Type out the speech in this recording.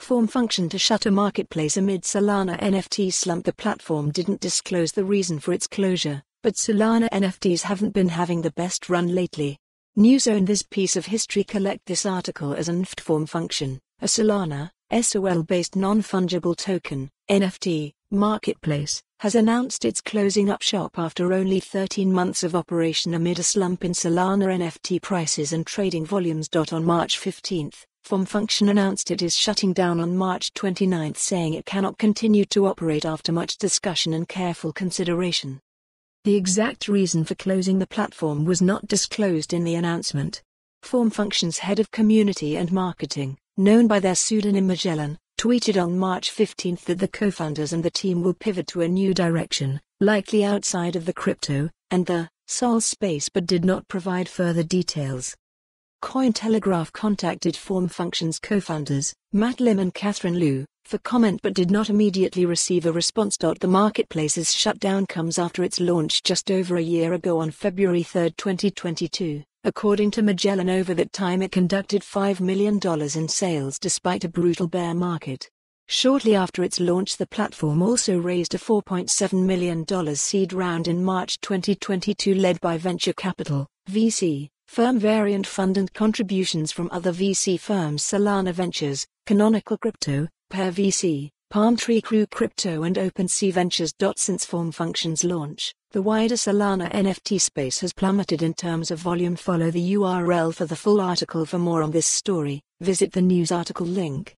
Formfunction to shutter marketplace amid Solana NFT slump. The platform didn't disclose the reason for its closure, but Solana NFTs haven't been having the best run lately. Newzone This piece of history collect this article as an NFT Formfunction, a Solana, SOL-based non-fungible token, NFT, marketplace, has announced it's closing up shop after only 13 months of operation amid a slump in Solana NFT prices and trading volumes. On March 15, Formfunction announced it is shutting down on March 29 saying it cannot continue to operate after much discussion and careful consideration. The exact reason for closing the platform was not disclosed in the announcement. Formfunction's head of community and marketing, known by their pseudonym Magellan, tweeted on March 15 that the co-founders and the team will pivot to a new direction, likely outside of the crypto and the SOL space but did not provide further details. Cointelegraph contacted Formfunction's co-founders, Matt Lim and Catherine Liu, for comment but did not immediately receive a response. The marketplace's shutdown comes after its launch just over a year ago on February 3, 2022. According to Magellan over that time it conducted $5 million in sales despite a brutal bear market. Shortly after its launch the platform also raised a $4.7 million seed round in March 2022 led by venture capital, VC, firm Variant Fund and contributions from other VC firms Solana Ventures, Canonical Crypto, Pear VC, Palm Tree Crew Crypto and OpenSea Ventures. Since Formfunction's launch, the wider Solana NFT space has plummeted in terms of volume. Follow the URL for the full article. For more on this story, visit the news article link.